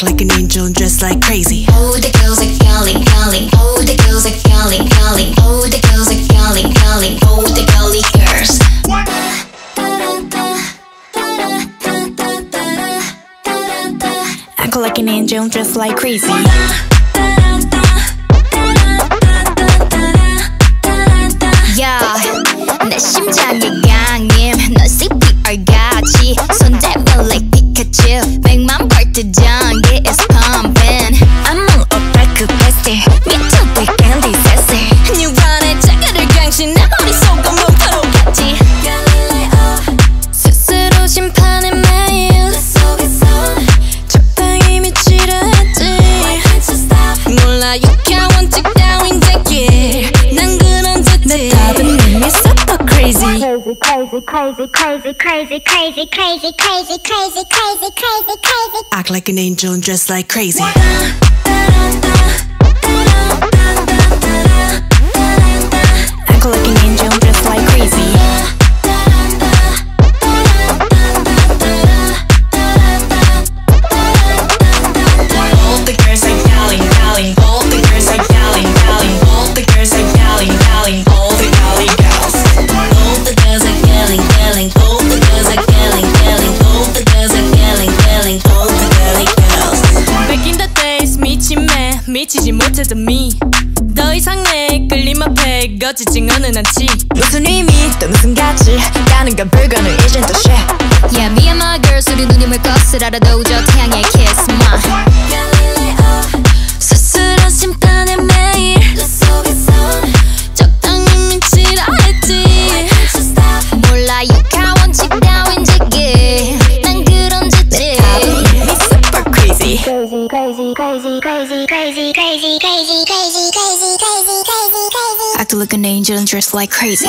Act like an angel and dress like crazy. All the girls are calling, calling. All oh, the girls are calling, calling. All oh, the girls are calling, calling. All the girly girls. Act like an angel and dress like crazy. it's pumping. Crazy. crazy, crazy, crazy, crazy, crazy, crazy, crazy, crazy, crazy, crazy, crazy. Act like an angel and dress like crazy. Act 미치지 못했던 미더 이상 내 끌림 앞에 거치지는 않지. 무슨 의미 또 무슨 가치? 가는 건 불가능 이젠 또 shit. Yeah, me and my girls 우리 눈이 물 것을 알아도 저 Crazy, crazy, crazy, crazy, crazy, crazy, crazy, crazy, crazy, crazy, crazy, crazy. Act like an angel and dress like crazy.